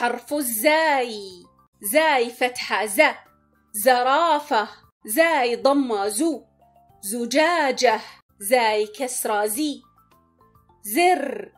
حرف الزاي زاي فتحة ز. زرافة. زاي ضمة زو زجاجة. زاي كسرة زي زر.